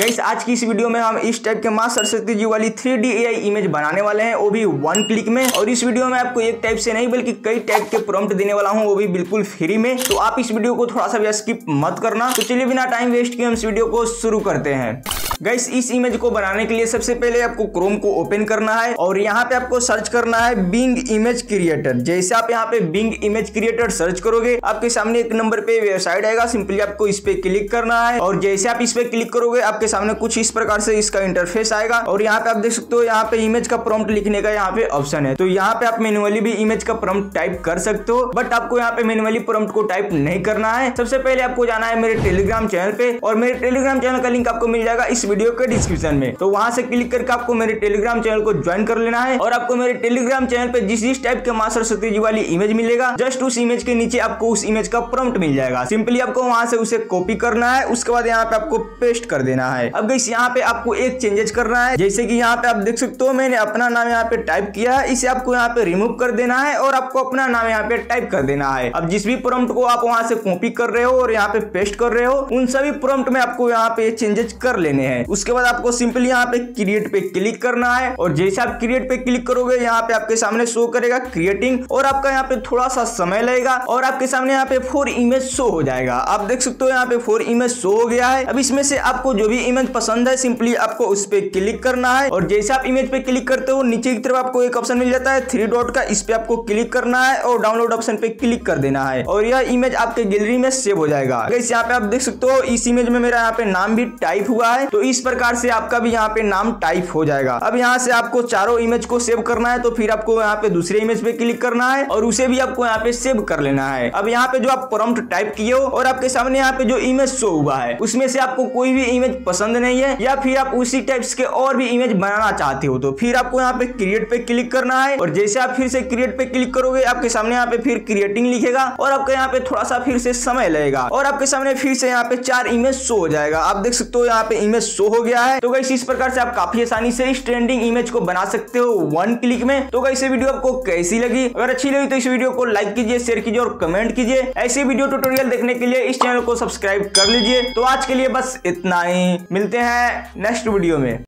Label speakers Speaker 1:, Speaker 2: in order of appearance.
Speaker 1: Gas आज की इस वीडियो में हम इस टाइप के माँ सरस्वती जी वाली थ्री डी इमेज बनाने वाले हैं, वो भी वन क्लिक में। और इस वीडियो में आपको एक टाइप से नहीं, बल्कि कई टाइप के प्रॉम्प्ट देने वाला हूँ, वो भी बिल्कुल फ्री में। तो आप इस वीडियो को थोड़ा सा स्किप मत करना। तो चलिए बिना टाइम वेस्ट किए हम इस वीडियो को शुरू करते हैं। गैस इस इमेज को बनाने के लिए सबसे पहले आपको क्रोम को ओपन करना है और यहाँ पे आपको सर्च करना है बिंग इमेज क्रिएटर जैसे आप यहाँ पे बिंग इमेज क्रिएटर सर्च करोगे, आपके सामने एक नंबर पे वेबसाइट आएगा। सिंपली आपको इस पे क्लिक करना है और जैसे आप इस पे क्लिक करोगे, आपके सामने कुछ इस प्रकार से इसका इंटरफेस आएगा और यहाँ पे आप देख सकते हो, यहाँ पे इमेज का प्रॉम्प्ट लिखने का यहाँ पे ऑप्शन है। तो यहाँ पे आप मेनुअली भी इमेज का प्रॉम्प्ट टाइप कर सकते हो बट आपको यहाँ पे मैनुअली प्रॉम्प्ट को टाइप नहीं करना है। सबसे पहले आपको जाना है मेरे टेलीग्राम चैनल पे और मेरे टेलीग्राम चैनल का लिंक आपको मिल जाएगा इस वीडियो के डिस्क्रिप्शन में। तो वहाँ से क्लिक करके आपको मेरे टेलीग्राम चैनल को ज्वाइन कर लेना है और आपको मेरे टेलीग्राम चैनल पे जिस जिस टाइप के माँ सरस्वती जी वाली इमेज मिलेगा जस्ट उस इमेज के नीचे आपको उस इमेज का प्रॉम्प्ट मिल जाएगा। सिंपली आपको वहाँ से उसे कॉपी करना है, उसके बाद यहाँ पे आपको पेस्ट कर देना है। अब गई यहाँ पे आपको एक चेंजेस करना है। जैसे की यहाँ पे आप देख सकते हो, मैंने अपना नाम यहाँ पे टाइप किया है, इसे आपको यहाँ पे रिमूव कर देना है और आपको अपना नाम यहाँ पे टाइप कर देना है। अब जिस भी प्रॉम्प्ट को आप वहाँ से कॉपी कर रहे हो और यहाँ पे पेस्ट कर रहे हो, उन सभी प्रॉम्प्ट में आपको यहाँ पे चेंजेस कर लेने हैं। उसके बाद आपको सिंपली यहाँ पे क्रिएट पे क्लिक करना है और जैसे आप क्रिएट पे क्लिक करोगे, यहाँ पे आपके सामने शो करेगा क्रिएटिंग और आपका यहाँ पे थोड़ा सा समय लगेगा और आपके सामने यहाँ पे फोर इमेज शो हो जाएगा। आप देख सकते हो यहाँ पे फोर इमेज शो हो गया है। अब इसमें से आपको जो भी इमेज पसंद है, सिंपली आपको उस पर क्लिक करना है और जैसे आप इमेज पे क्लिक करते हो, नीचे की तरफ़ आपको एक ऑप्शन मिल जाता है थ्री डॉट का। इस पे आपको क्लिक करना है और डाउनलोड ऑप्शन पे क्लिक कर देना है और यह इमेज आपके गैलरी में सेव हो जाएगा। यहाँ पे आप देख सकते हो, इस इमेज में मेरा यहाँ पे नाम भी टाइप हुआ है। तो इस प्रकार से आपका भी यहाँ पे नाम टाइप हो जाएगा अब यहाँ से आपको चारों इमेज को सेव करना है तो फिर आपको यहाँ पे दूसरे इमेज पे क्लिक करना है और उसे भी आपको यहाँ पे सेव कर लेना है अब यहाँ पे जो आप प्रॉम्प्ट टाइप किए हो और आपके सामने यहाँ पे जो इमेज शो हुआ है उसमें से आपको कोई भी इमेज पसंद नहीं है या फिर आप उसी टाइप्स के और भी इमेज बनाना चाहते हो तो फिर आपको यहाँ पे क्रिएट पे क्लिक करना है और जैसे आप फिर से क्रिएट पे क्लिक करोगे आपके सामने यहाँ पे फिर क्रिएटिंग लिखेगा और आपका यहाँ पे थोड़ा सा फिर से समय लगेगा और आपके सामने फिर से यहाँ पे चार इमेज शो हो जाएगा आप देख सकते हो यहाँ पे इमेज शो हो गया है। तो इस प्रकार से आप काफ़ी आसानी से इस ट्रेंडिंग इमेज को बना सकते हो वन क्लिक में। तो गई वीडियो आपको कैसी लगी? अगर अच्छी लगी तो इस वीडियो को लाइक कीजिए शेयर कीजिए और कमेंट कीजिए। ऐसे वीडियो टूटोरियल देखने के लिए इस चैनल को सब्सक्राइब कर लीजिए। तो आज के लिए बस इतना ही। मिलते हैं नेक्स्ट वीडियो में।